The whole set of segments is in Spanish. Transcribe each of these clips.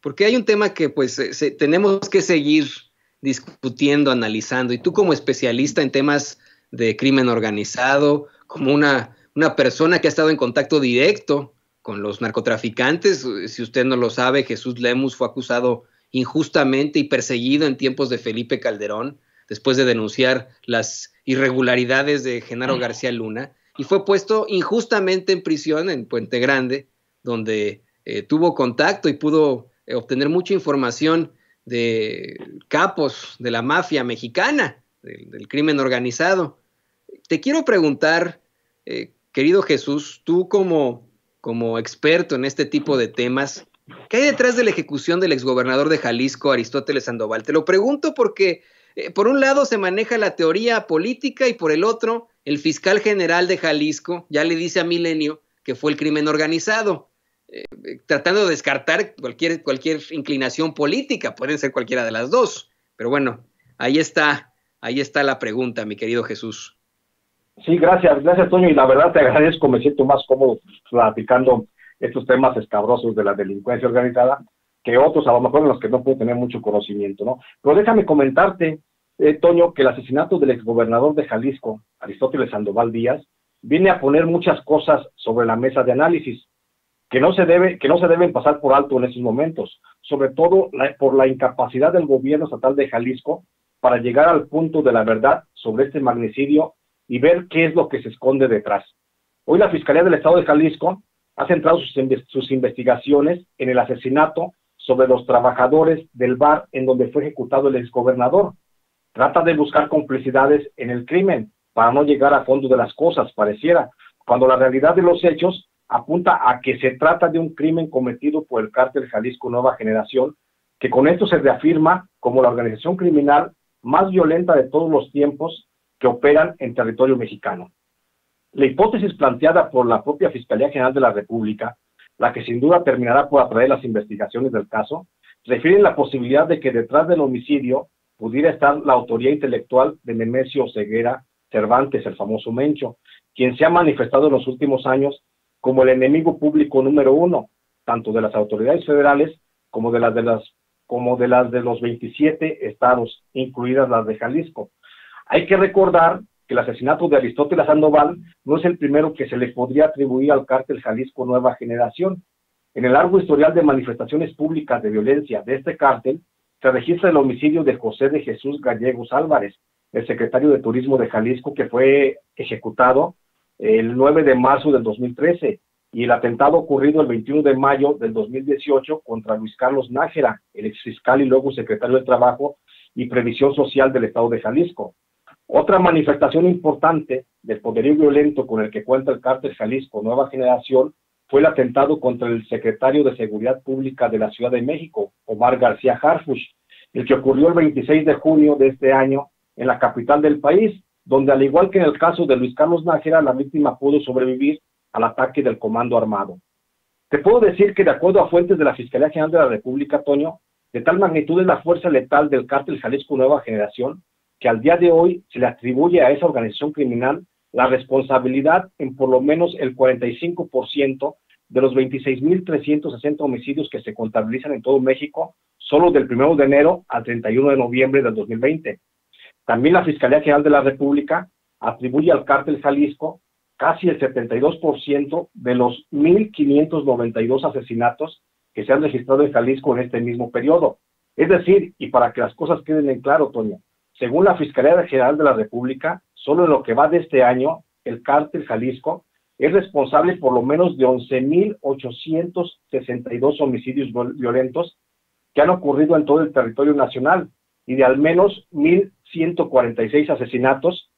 porque hay un tema que pues tenemos que seguir discutiendo, analizando, y tú como especialista en temas de crimen organizado, como una, una persona que ha estado en contacto directo con los narcotraficantes, si usted no lo sabe, Jesús Lemus fue acusado injustamente y perseguido en tiempos de Felipe Calderón, después de denunciar las irregularidades de Genaro García Luna, y fue puesto injustamente en prisión en Puente Grande, donde eh, tuvo contacto y pudo eh, obtener mucha información de capos de la mafia mexicana, del, crimen organizado. Te quiero preguntar, eh, querido Jesús, tú como, como experto en este tipo de temas, ¿qué hay detrás de la ejecución del exgobernador de Jalisco, Aristóteles Sandoval? Te lo pregunto porque por un lado se maneja la teoría política y por el otro el fiscal general de Jalisco ya le dice a Milenio que fue el crimen organizado, eh, tratando de descartar cualquier, cualquier inclinación política, pueden ser cualquiera de las dos. Pero bueno, ahí está, ahí está la pregunta, mi querido Jesús. Sí, gracias, gracias Toño, y la verdad te agradezco, me siento más cómodo platicando estos temas escabrosos de la delincuencia organizada que otros, a lo mejor en los que no puedo tener mucho conocimiento, ¿no? Pero déjame comentarte eh, Toño, que el asesinato del exgobernador de Jalisco, Aristóteles Sandoval Díaz, viene a poner muchas cosas sobre la mesa de análisis que no se debe que no se deben pasar por alto en estos momentos, sobre todo por la incapacidad del gobierno estatal de Jalisco para llegar al punto de la verdad sobre este magnicidio y ver qué es lo que se esconde detrás. Hoy la Fiscalía del Estado de Jalisco ha centrado sus, sus investigaciones en el asesinato sobre los trabajadores del bar en donde fue ejecutado el exgobernador, Trata de buscar complicidades en el crimen para no llegar a fondo de las cosas, pareciera, cuando la realidad de los hechos apunta a que se trata de un crimen cometido por el cártel Jalisco Nueva Generación, que con esto se reafirma como la organización criminal más violenta de todos los tiempos que operan en territorio mexicano. La hipótesis planteada por la propia Fiscalía General de la República, la que sin duda terminará por atraer las investigaciones del caso, refiere la posibilidad de que detrás del homicidio pudiera estar la autoría intelectual de Nemesio Ceguera Cervantes, el famoso Mencho, quien se ha manifestado en los últimos años como el enemigo público número uno, tanto de las autoridades federales como de las de los 27 estados, incluidas las de Jalisco. Hay que recordar que el asesinato de Aristóteles Sandoval no es el primero que se le podría atribuir al cártel Jalisco Nueva Generación. En el largo historial de manifestaciones públicas de violencia de este cártel, se registra el homicidio de José de Jesús Gallegos Álvarez, el secretario de Turismo de Jalisco, que fue ejecutado el 9 de marzo del 2013, y el atentado ocurrido el 21 de mayo del 2018 contra Luis Carlos Nájera, el exfiscal y luego secretario de Trabajo y Previsión Social del Estado de Jalisco. Otra manifestación importante del poderío violento con el que cuenta el cártel Jalisco Nueva Generación fue el atentado contra el secretario de Seguridad Pública de la Ciudad de México, Omar García Harfush, el que ocurrió el 26 de junio de este año en la capital del país, donde al igual que en el caso de Luis Carlos Nájera, la víctima pudo sobrevivir al ataque del Comando Armado. Te puedo decir que de acuerdo a fuentes de la Fiscalía General de la República, Toño, de tal magnitud es la fuerza letal del cártel Jalisco Nueva Generación, que al día de hoy se le atribuye a esa organización criminal la responsabilidad en por lo menos el 45% de los 26.360 homicidios que se contabilizan en todo México solo del 1 de enero al 31 de noviembre del 2020. También la Fiscalía General de la República atribuye al cártel Jalisco casi el 72% de los 1.592 asesinatos que se han registrado en Jalisco en este mismo periodo. Es decir, y para que las cosas queden en claro, Toño, según la Fiscalía General de la República, solo en lo que va de este año, el cártel Jalisco es responsable por lo menos de 11.862 homicidios violentos que han ocurrido en todo el territorio nacional y de al menos 1.146 asesinatos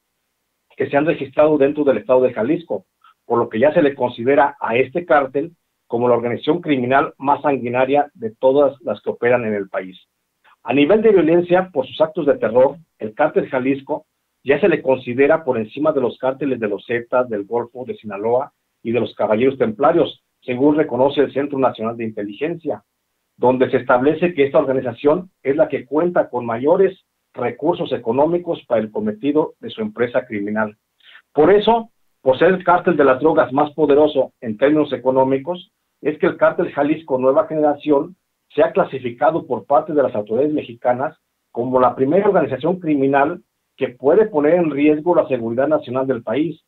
que se han registrado dentro del estado de Jalisco, por lo que ya se le considera a este cártel como la organización criminal más sanguinaria de todas las que operan en el país. A nivel de violencia, por sus actos de terror, el cártel Jalisco ya se le considera por encima de los cárteles de los Zetas, del Golfo, de Sinaloa y de los Caballeros Templarios, según reconoce el Centro Nacional de Inteligencia, donde se establece que esta organización es la que cuenta con mayores recursos económicos para el cometido de su empresa criminal. Por eso, por ser el cártel de las drogas más poderoso en términos económicos, es que el cártel Jalisco Nueva Generación se ha clasificado por parte de las autoridades mexicanas como la primera organización criminal que puede poner en riesgo la seguridad nacional del país.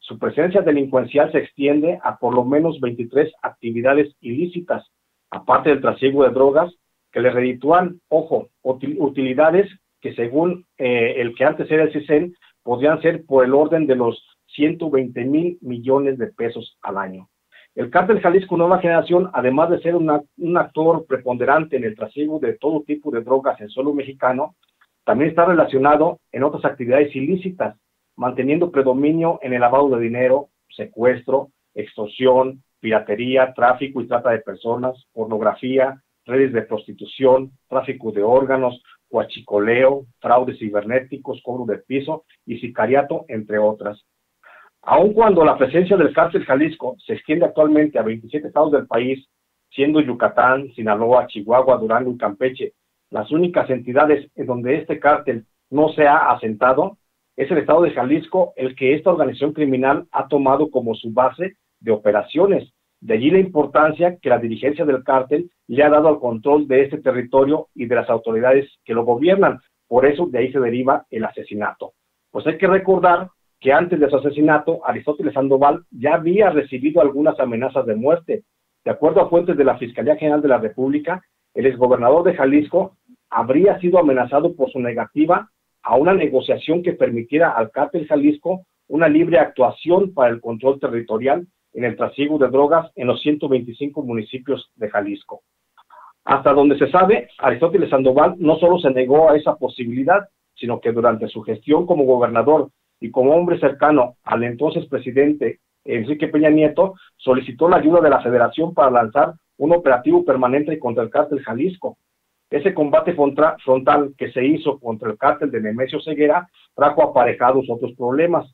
Su presencia delincuencial se extiende a por lo menos 23 actividades ilícitas, aparte del trasiego de drogas, que le reditúan, ojo, utilidades que según eh, el que antes era el CISEN, podrían ser por el orden de los 120 mil millones de pesos al año. El cártel Jalisco Nueva Generación, además de ser un actor preponderante en el trasiego de todo tipo de drogas en suelo mexicano, también está relacionado en otras actividades ilícitas, manteniendo predominio en el lavado de dinero, secuestro, extorsión, piratería, tráfico y trata de personas, pornografía, redes de prostitución, tráfico de órganos, huachicoleo, fraudes cibernéticos, cobro de piso y sicariato, entre otras. Aun cuando la presencia del cártel Jalisco se extiende actualmente a 27 estados del país, siendo Yucatán, Sinaloa, Chihuahua, Durango y Campeche las únicas entidades en donde este cártel no se ha asentado, es el estado de Jalisco el que esta organización criminal ha tomado como su base de operaciones. De allí la importancia que la dirigencia del cártel le ha dado al control de este territorio y de las autoridades que lo gobiernan. Por eso de ahí se deriva el asesinato. Pues hay que recordar que antes de su asesinato, Aristóteles Sandoval ya había recibido algunas amenazas de muerte. De acuerdo a fuentes de la Fiscalía General de la República, el exgobernador de Jalisco habría sido amenazado por su negativa a una negociación que permitiera al cártel Jalisco una libre actuación para el control territorial en el trasiego de drogas en los 125 municipios de Jalisco. Hasta donde se sabe, Aristóteles Sandoval no solo se negó a esa posibilidad, sino que durante su gestión como gobernador y como hombre cercano al entonces presidente Enrique Peña Nieto, solicitó la ayuda de la federación para lanzar un operativo permanente contra el cártel Jalisco. Ese combate frontal que se hizo contra el cártel de Nemesio Ceguera trajo aparejados otros problemas.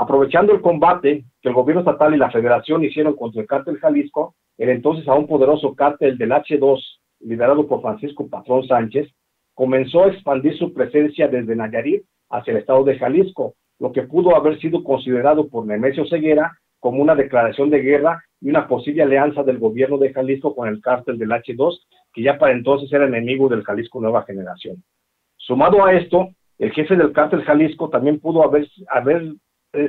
Aprovechando el combate que el gobierno estatal y la federación hicieron contra el cártel Jalisco, el entonces aún poderoso cártel del H2, liderado por Francisco Patrón Sánchez, comenzó a expandir su presencia desde Nayarit hacia el estado de Jalisco, lo que pudo haber sido considerado por Nemesio Ceguera como una declaración de guerra y una posible alianza del gobierno de Jalisco con el cártel del H2, que ya para entonces era enemigo del Jalisco Nueva Generación. Sumado a esto, el jefe del cártel Jalisco también pudo haber,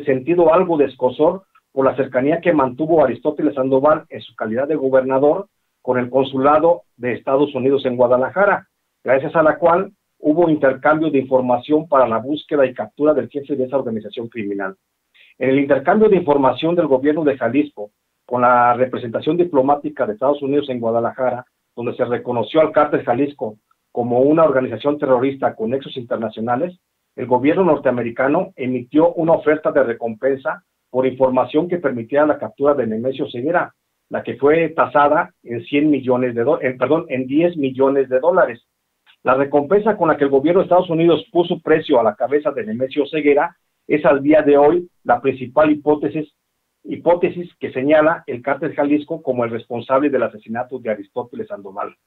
sentido algo de escosor por la cercanía que mantuvo Aristóteles Sandoval en su calidad de gobernador con el consulado de Estados Unidos en Guadalajara, gracias a la cual hubo intercambio de información para la búsqueda y captura del jefe de esa organización criminal. En el intercambio de información del gobierno de Jalisco con la representación diplomática de Estados Unidos en Guadalajara, donde se reconoció al cártel Jalisco como una organización terrorista con nexos internacionales, el gobierno norteamericano emitió una oferta de recompensa por información que permitiera la captura de Nemesio Ceguera, la que fue tasada en 100 millones de dólares, perdón, en 10 millones de dólares. La recompensa con la que el gobierno de Estados Unidos puso precio a la cabeza de Nemesio Ceguera es al día de hoy la principal hipótesis hipótesis que señala el cártel Jalisco como el responsable del asesinato de Aristóteles Sandoval.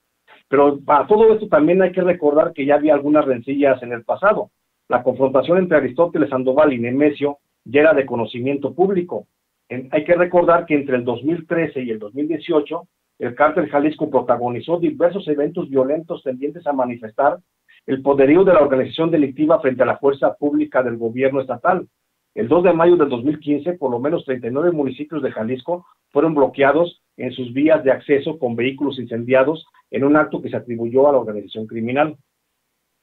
Pero para todo esto también hay que recordar que ya había algunas rencillas en el pasado. La confrontación entre Aristóteles Sandoval y Nemesio ya era de conocimiento público. hay que recordar que entre el 2013 y el 2018, el cártel Jalisco protagonizó diversos eventos violentos tendientes a manifestar el poderío de la organización delictiva frente a la fuerza pública del gobierno estatal, el 2 de mayo del 2015, por lo menos 39 municipios de Jalisco fueron bloqueados en sus vías de acceso con vehículos incendiados en un acto que se atribuyó a la organización criminal.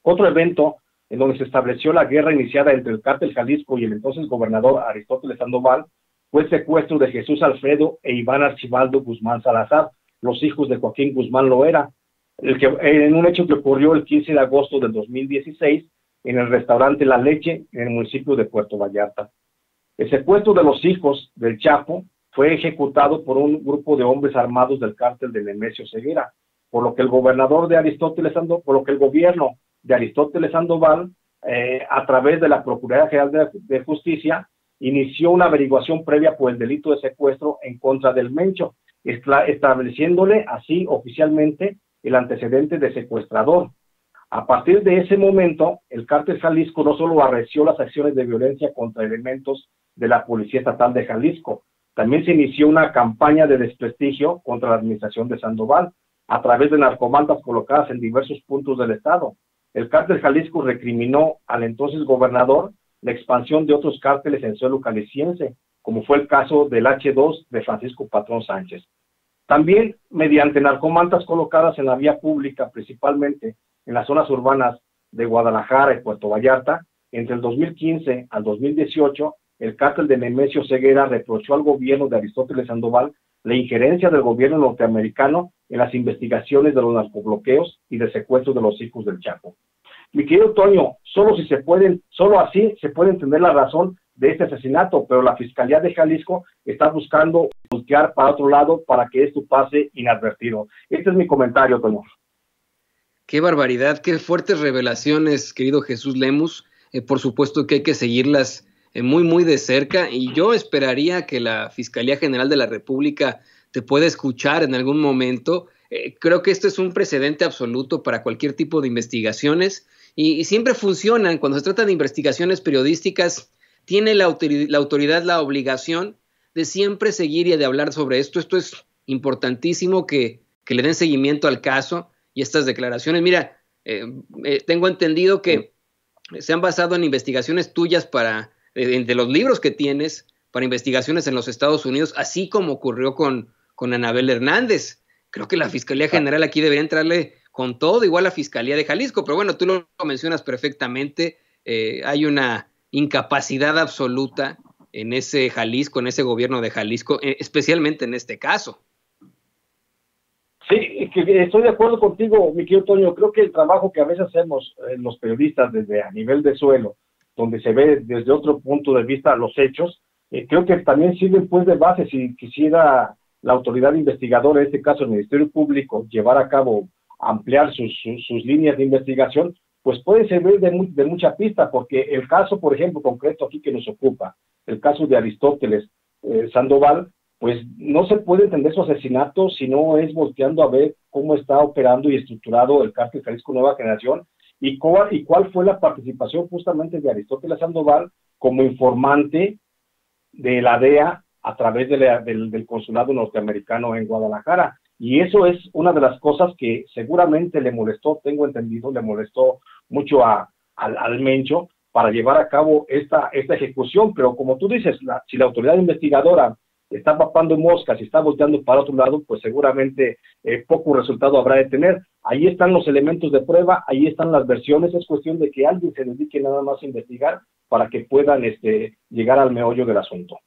Otro evento en donde se estableció la guerra iniciada entre el cártel Jalisco y el entonces gobernador Aristóteles Sandoval fue el secuestro de Jesús Alfredo e Iván Archibaldo Guzmán Salazar, los hijos de Joaquín Guzmán Loera, el que, en un hecho que ocurrió el 15 de agosto del 2016 en el restaurante La Leche, en el municipio de Puerto Vallarta. El secuestro de los hijos del Chapo fue ejecutado por un grupo de hombres armados del cártel de Nemesio Ceguera, por lo que el gobernador de Aristóteles Sandoval, por lo que el gobierno de Aristóteles Sandoval, eh, a través de la Procuraduría General de, Justicia, inició una averiguación previa por el delito de secuestro en contra del Mencho, estableciéndole así oficialmente el antecedente de secuestrador, a partir de ese momento, el cártel Jalisco no solo arreció las acciones de violencia contra elementos de la Policía Estatal de Jalisco, también se inició una campaña de desprestigio contra la administración de Sandoval a través de narcomantas colocadas en diversos puntos del estado. El cártel Jalisco recriminó al entonces gobernador la expansión de otros cárteles en suelo caliciense, como fue el caso del H2 de Francisco Patrón Sánchez. También mediante narcomantas colocadas en la vía pública, principalmente en las zonas urbanas de Guadalajara y Puerto Vallarta, entre el 2015 al 2018, el cártel de Nemesio Ceguera reprochó al gobierno de Aristóteles Sandoval la injerencia del gobierno norteamericano en las investigaciones de los narcobloqueos y de secuestros de los hijos del Chapo. Mi querido Toño, solo si se pueden, solo así se puede entender la razón de este asesinato, pero la Fiscalía de Jalisco está buscando voltear para otro lado para que esto pase inadvertido. Este es mi comentario, Toño. Qué barbaridad, qué fuertes revelaciones, querido Jesús Lemus. Eh, por supuesto que hay que seguirlas muy, muy de cerca y yo esperaría que la Fiscalía General de la República te pueda escuchar en algún momento. Eh, creo que esto es un precedente absoluto para cualquier tipo de investigaciones y, siempre funcionan. Cuando se trata de investigaciones periodísticas, tiene la, la autoridad la obligación de siempre seguir y de hablar sobre esto. Esto es importantísimo que, que le den seguimiento al caso y estas declaraciones. Mira, tengo entendido que se han basado en investigaciones tuyas para de, los libros que tienes para investigaciones en los Estados Unidos, así como ocurrió con, con Anabel Hernández. Creo que la Fiscalía. General aquí debería entrarle con todo, igual la Fiscalía de Jalisco, pero bueno, tú lo, mencionas perfectamente, eh, hay una incapacidad absoluta en ese Jalisco, en ese gobierno de Jalisco, eh, especialmente en este caso. Sí, estoy de acuerdo contigo, mi querido Toño. Creo que el trabajo que a veces hacemos eh, los periodistas desde a nivel de suelo, donde se ve desde otro punto de vista los hechos, eh, creo que también sirven pues de base si quisiera la autoridad investigadora, en este caso el Ministerio Público, llevar a cabo, ampliar sus, sus, líneas de investigación, pues puede servir de, de, mucha pista, porque el caso, por ejemplo, concreto aquí que nos ocupa, el caso de Aristóteles eh, Sandoval, pues no se puede entender su asesinato si no es volteando a ver cómo está operando y estructurado el cártel Jalisco Nueva Generación y cuál, fue la participación justamente de Aristóteles Sandoval como informante de la DEA a través del, consulado norteamericano en Guadalajara. Y eso es una de las cosas que seguramente le molestó, tengo entendido, le molestó mucho a, al, Mencho para llevar a cabo esta, esta ejecución. Pero como tú dices, si la autoridad investigadora está papando moscas y está volteando para otro lado, pues seguramente eh, poco resultado habrá de tener. Ahí están los elementos de prueba, ahí están las versiones, es cuestión de que alguien se dedique nada más a investigar para que puedan este, llegar al meollo del asunto.